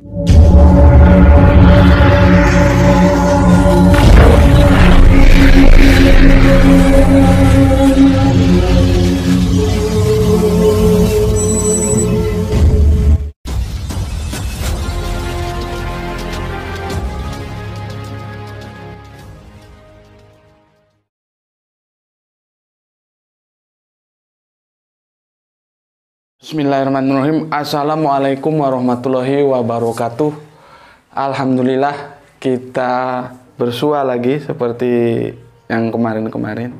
you Bismillahirrahmanirrahim. Assalamualaikum warahmatullahi wabarakatuh. Alhamdulillah kita bersua lagi seperti yang kemarin-kemarin.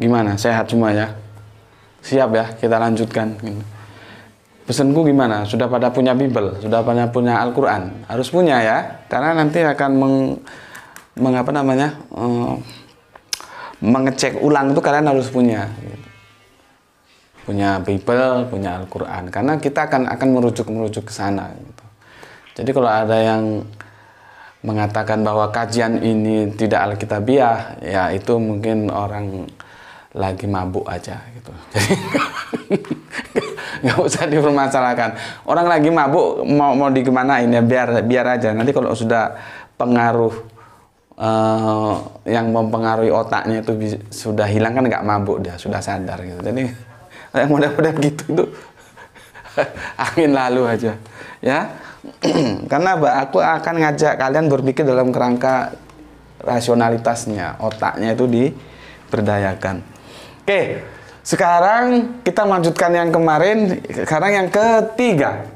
Gimana? Sehat semua ya? Siap ya? Kita lanjutkan. Pesanku gimana? Sudah pada punya Bible? Sudah pada punya Al-Quran? Harus punya ya? Karena nanti akan meng, mengapa namanya? Uh, mengecek ulang itu kalian harus punya. Gitu punya Bible, punya Al-Quran, karena kita akan akan merujuk merujuk ke sana. Gitu. Jadi kalau ada yang mengatakan bahwa kajian ini tidak alkitabiah, ya itu mungkin orang lagi mabuk aja gitu. Jadi nggak usah dipermasalahkan. Orang lagi mabuk mau mau di gimana ini ya biar biar aja. Nanti kalau sudah pengaruh uh, yang mempengaruhi otaknya itu sudah hilang kan nggak mabuk dia sudah sadar gitu. Jadi yang model-model gitu tuh. Angin lalu aja ya. Karena aku akan ngajak kalian berpikir dalam kerangka rasionalitasnya otaknya itu diberdayakan. Oke sekarang kita lanjutkan yang kemarin sekarang yang ketiga.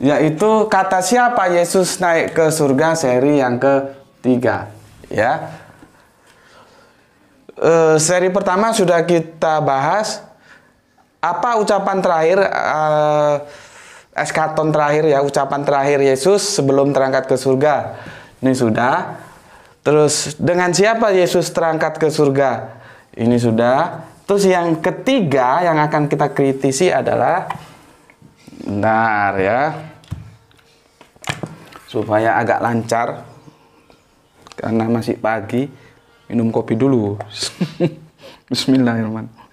Yaitu kata siapa Yesus naik ke surga? Seri yang ketiga ya e, seri pertama sudah kita bahas. Apa ucapan terakhir uh, eskaton terakhir ya ucapan terakhir Yesus sebelum terangkat ke surga? Ini sudah. Terus dengan siapa Yesus terangkat ke surga? Ini sudah. Terus yang ketiga yang akan kita kritisi adalah benar ya supaya agak lancar karena masih pagi minum kopi dulu Bismillahirrahmanirrahim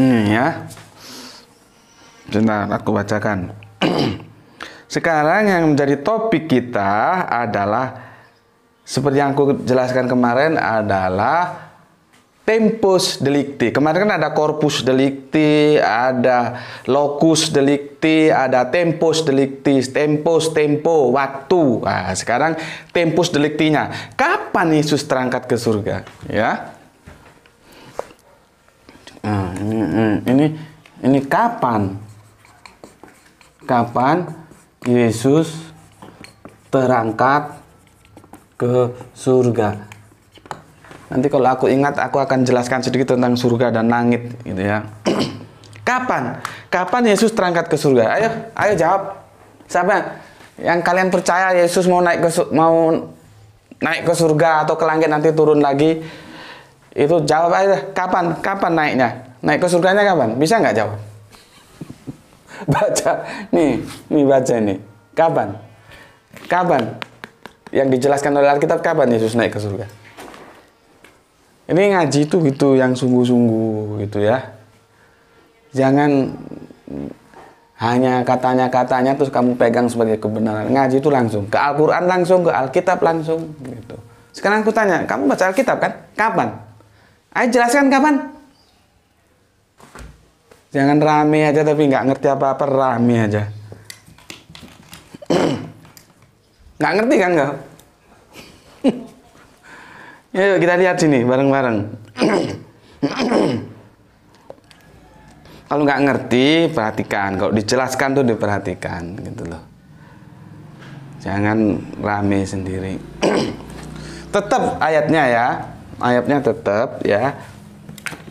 Ini ya. Sebentar, aku bacakan. Sekarang yang menjadi topik kita adalah seperti yang aku jelaskan kemarin adalah tempus delicti. Kemarin kan ada corpus delicti, ada locus delicti, ada tempus delicti, tempus tempo, waktu. Nah, sekarang tempus delictinya. Kapan Yesus terangkat ke surga? Ya. Nah, ini, ini ini kapan? Kapan Yesus terangkat ke surga? Nanti kalau aku ingat aku akan jelaskan sedikit tentang surga dan langit gitu ya. Kapan? Kapan Yesus terangkat ke surga? Ayo, ayo jawab. Siapa yang kalian percaya Yesus mau naik ke mau naik ke surga atau ke langit nanti turun lagi? Itu jawab aja. Kapan? Kapan naiknya? Naik ke surganya kapan? Bisa nggak jawab? baca. Nih, nih baca ini. Kapan? Kapan? Yang dijelaskan oleh Alkitab kapan Yesus naik ke surga? Ini ngaji itu gitu yang sungguh-sungguh gitu ya. Jangan hanya katanya-katanya terus kamu pegang sebagai kebenaran. Ngaji itu langsung ke Al-Qur'an langsung, ke Alkitab langsung gitu. Sekarang aku tanya, kamu baca Alkitab kan? Kapan? Ayo jelaskan kapan? Jangan rame aja tapi nggak ngerti apa-apa rame aja. nggak ngerti kan nggak? Yuk kita lihat sini bareng-bareng. Kalau nggak ngerti perhatikan, kalau dijelaskan tuh diperhatikan gitu loh. Jangan rame sendiri. Tetap ayatnya ya ayatnya tetap ya.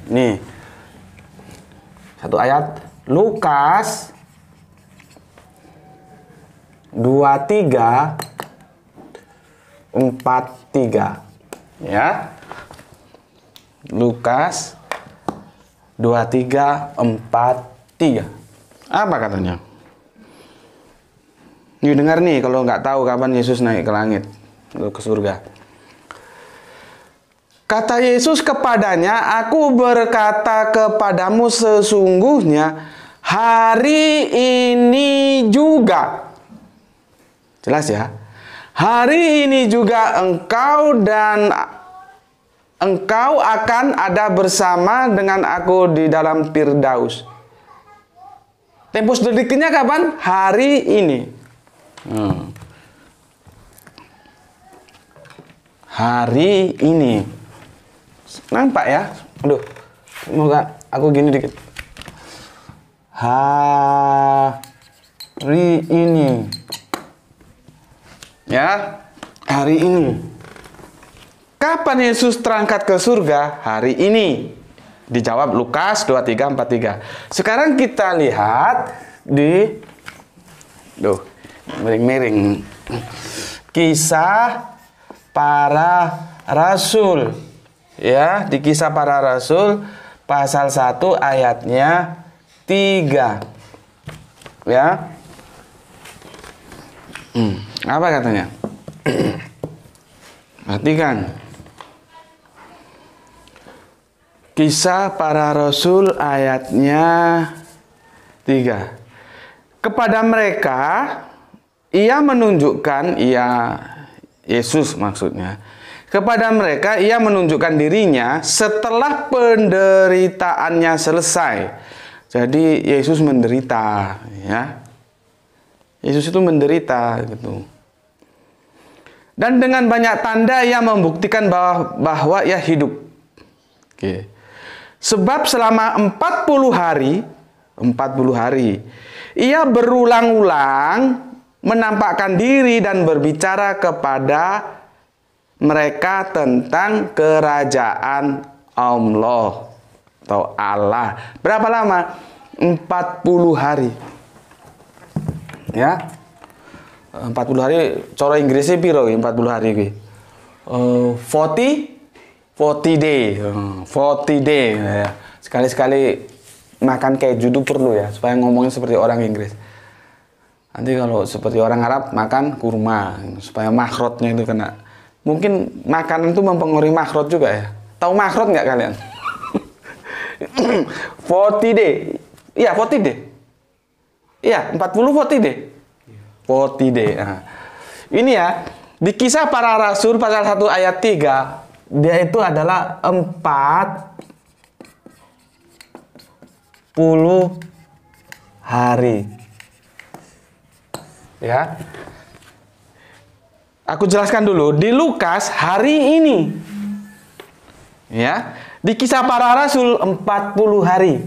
Nih. Satu ayat Lukas 23 43 ya. Lukas 23 43. Apa katanya? Nih dengar nih kalau nggak tahu kapan Yesus naik ke langit ke surga. Kata Yesus kepadanya, "Aku berkata kepadamu sesungguhnya hari ini juga." Jelas ya? Hari ini juga engkau dan engkau akan ada bersama dengan aku di dalam Firdaus. Tempus deliknya kapan? Hari ini. Hmm. Hari ini. Nampak ya? Aduh, semoga aku gini dikit. Hari ini. Ya, hari ini. Kapan Yesus terangkat ke surga? Hari ini. Dijawab Lukas 23 43. Sekarang kita lihat di Duh, miring-miring. Kisah para rasul ya di kisah para rasul pasal 1 ayatnya 3 ya hmm, apa katanya perhatikan kisah para rasul ayatnya 3 kepada mereka ia menunjukkan ia Yesus maksudnya kepada mereka ia menunjukkan dirinya setelah penderitaannya selesai. Jadi Yesus menderita, ya. Yesus itu menderita gitu. Dan dengan banyak tanda ia membuktikan bahwa bahwa ia hidup. Oke. Sebab selama 40 hari, 40 hari, ia berulang-ulang menampakkan diri dan berbicara kepada mereka tentang kerajaan Allah atau Allah. Berapa lama? 40 hari. Ya. 40 hari cara Inggrisnya piro 40 hari iki? Uh, 40 40 day. Uh, 40 day ya. Sekali-sekali makan keju itu perlu ya supaya ngomongnya seperti orang Inggris. Nanti kalau seperti orang Arab makan kurma supaya makrotnya itu kena Mungkin makanan itu mempengaruhi makrot juga ya. Tahu makrot nggak kalian? 40 day. Iya, 40 day. Iya, 40 40 day. 40 day. Nah. Ini ya, di kisah para rasul pasal 1 ayat 3, dia itu adalah 40 hari. Ya. Aku jelaskan dulu di Lukas hari ini. Ya, di kisah para rasul 40 hari.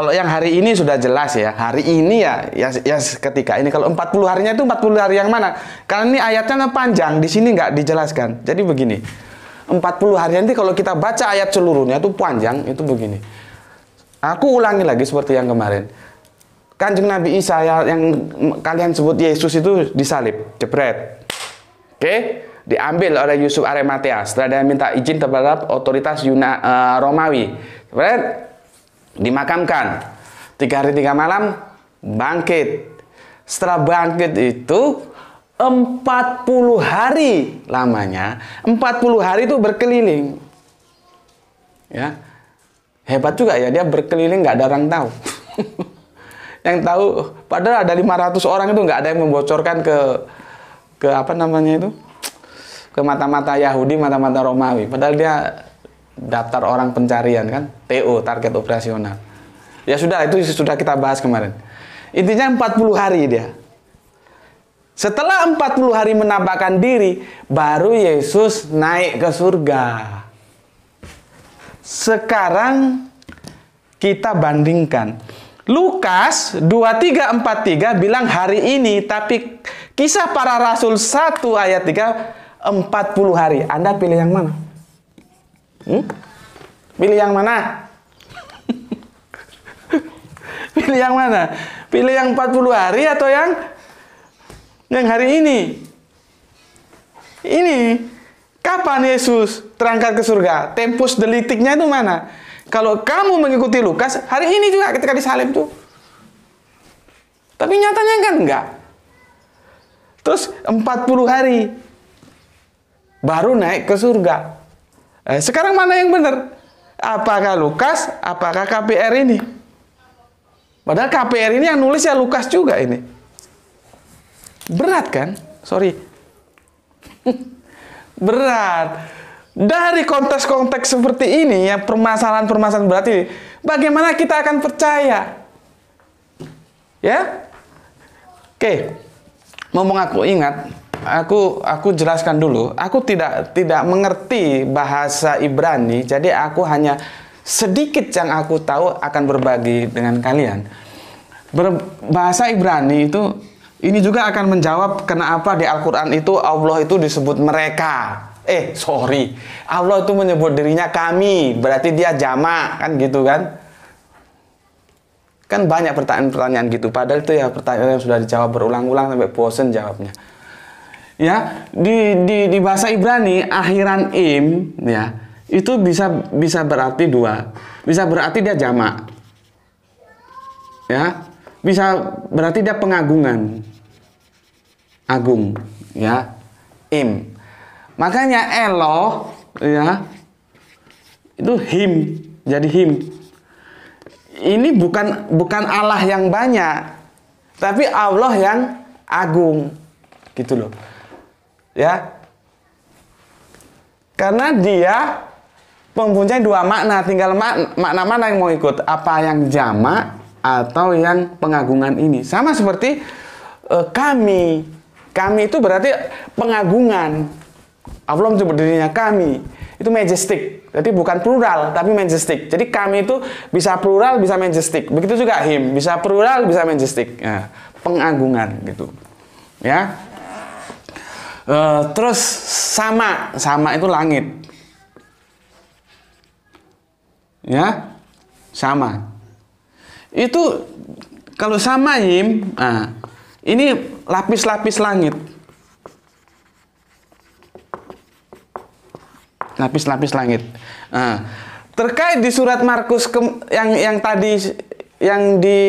Kalau yang hari ini sudah jelas ya, hari ini ya, ya, ya ketika ini. Kalau 40 harinya itu 40 hari yang mana? Karena ini ayatnya panjang, di sini nggak dijelaskan. Jadi begini, 40 hari nanti kalau kita baca ayat seluruhnya itu panjang, itu begini. Aku ulangi lagi seperti yang kemarin. Kanjeng Nabi Isa yang kalian sebut Yesus itu disalib, jebret. Oke, diambil oleh Yusuf Arimatea setelah dia minta izin terhadap otoritas Yuna, uh, Romawi. Kemudian dimakamkan. Tiga hari tiga malam bangkit. Setelah bangkit itu 40 hari lamanya. 40 hari itu berkeliling. Ya. Hebat juga ya dia berkeliling nggak ada orang tahu. yang tahu padahal ada 500 orang itu nggak ada yang membocorkan ke ke apa namanya itu ke mata-mata Yahudi, mata-mata Romawi. Padahal dia daftar orang pencarian kan, TO, target operasional. Ya sudah, itu sudah kita bahas kemarin. Intinya 40 hari dia. Setelah 40 hari menampakkan diri, baru Yesus naik ke surga. Sekarang kita bandingkan. Lukas 2343 bilang hari ini, tapi Kisah para Rasul 1 ayat 3 40 hari. Anda pilih yang mana? Hmm? Pilih yang mana? pilih yang mana? Pilih yang 40 hari atau yang yang hari ini? Ini kapan Yesus terangkat ke surga? Tempus delitiknya itu mana? Kalau kamu mengikuti Lukas, hari ini juga ketika disalib tuh. Tapi nyatanya kan enggak. Terus 40 hari baru naik ke surga. Eh, sekarang mana yang benar? Apakah Lukas? Apakah KPR ini? Padahal KPR ini yang nulis ya Lukas juga ini. Berat kan? Sorry. Berat. Dari konteks-konteks seperti ini, ya permasalahan-permasalahan berat ini, bagaimana kita akan percaya? Ya? Oke. Ngomong aku ingat, aku aku jelaskan dulu. Aku tidak tidak mengerti bahasa Ibrani, jadi aku hanya sedikit yang aku tahu akan berbagi dengan kalian. bahasa Ibrani itu ini juga akan menjawab kenapa di Al-Qur'an itu Allah itu disebut mereka. Eh, sorry. Allah itu menyebut dirinya kami, berarti dia jamak kan gitu kan? Kan banyak pertanyaan-pertanyaan gitu. Padahal itu ya pertanyaan yang sudah dijawab berulang-ulang sampai bosen jawabnya ya di, di, di bahasa Ibrani akhiran im ya itu bisa bisa berarti dua. Bisa berarti dia jamak ya bisa berarti dia pengagungan. Agung ya im. Makanya elo ya itu him jadi him. Ini bukan bukan Allah yang banyak tapi Allah yang agung gitu loh Ya. Karena dia mempunyai dua makna, tinggal mak makna mana yang mau ikut, apa yang jamak atau yang pengagungan ini. Sama seperti uh, kami. Kami itu berarti pengagungan. Allah menyebut dirinya kami. Itu majestic. Jadi bukan plural, tapi majestic. Jadi kami itu bisa plural, bisa majestic. Begitu juga him, bisa plural, bisa majestic. Ya, pengagungan gitu. Ya, Uh, terus sama, sama itu langit. Ya, sama. Itu kalau sama yim, nah, ini lapis-lapis langit. Lapis-lapis langit. Nah, terkait di surat Markus yang yang tadi yang di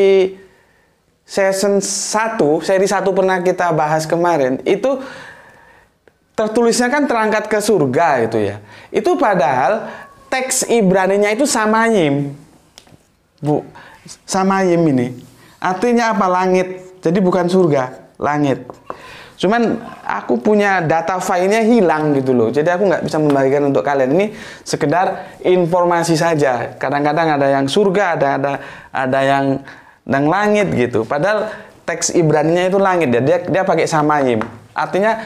season 1, seri 1 pernah kita bahas kemarin, itu tertulisnya kan terangkat ke surga itu ya. Itu padahal teks Ibrani-nya itu samayim. Bu, samayim ini. Artinya apa? Langit. Jadi bukan surga, langit. Cuman aku punya data filenya hilang gitu loh. Jadi aku nggak bisa membagikan untuk kalian. Ini sekedar informasi saja. Kadang-kadang ada yang surga, ada ada ada yang yang langit gitu. Padahal teks Ibrani-nya itu langit ya. Dia dia pakai samayim. Artinya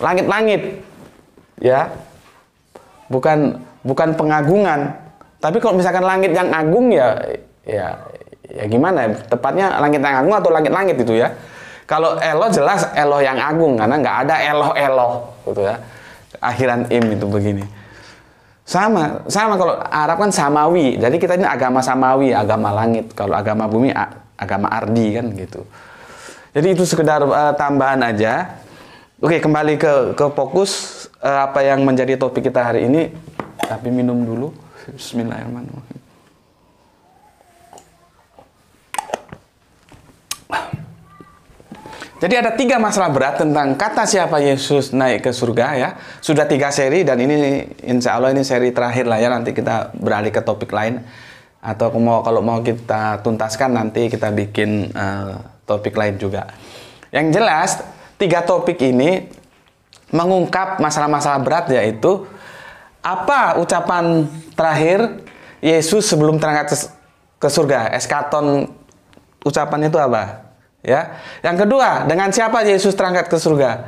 langit-langit ya. Bukan bukan pengagungan. Tapi kalau misalkan langit yang agung ya ya ya gimana ya? Tepatnya langit yang agung atau langit-langit itu ya. Kalau Eloh jelas Eloh yang agung karena nggak ada Eloh Eloh gitu ya. Akhiran im itu begini. Sama sama kalau Arab kan samawi. Jadi kita ini agama samawi agama langit. Kalau agama bumi agama ardi kan gitu. Jadi itu sekedar uh, tambahan aja Oke, kembali ke ke fokus uh, apa yang menjadi topik kita hari ini. Tapi minum dulu. Bismillahirrahmanirrahim. Jadi ada tiga masalah berat tentang kata siapa Yesus naik ke surga ya. Sudah tiga seri dan ini insya Allah ini seri terakhir lah ya. Nanti kita beralih ke topik lain. Atau mau kalau mau kita tuntaskan nanti kita bikin uh, topik lain juga. Yang jelas tiga topik ini mengungkap masalah-masalah berat yaitu apa ucapan terakhir Yesus sebelum terangkat ke surga? Eskaton ucapan itu apa? Ya. Yang kedua dengan siapa Yesus terangkat ke surga?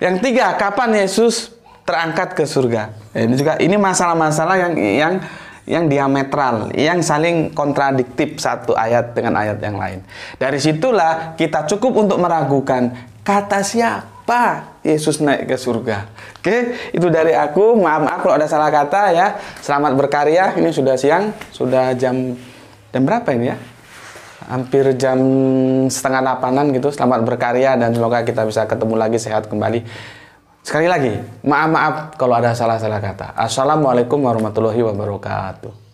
Yang tiga kapan Yesus terangkat ke surga? Ini juga ini masalah-masalah yang yang yang diametral, yang saling kontradiktif satu ayat dengan ayat yang lain. Dari situlah kita cukup untuk meragukan kata siapa Yesus naik ke surga. Oke, itu dari aku. Maaf, maaf kalau ada salah kata ya. Selamat berkarya. Ini sudah siang, sudah jam jam berapa ini ya? Hampir jam setengah delapanan gitu. Selamat berkarya dan semoga kita bisa ketemu lagi sehat kembali. Sekali lagi, maaf-maaf kalau ada salah-salah kata. Assalamualaikum warahmatullahi wabarakatuh.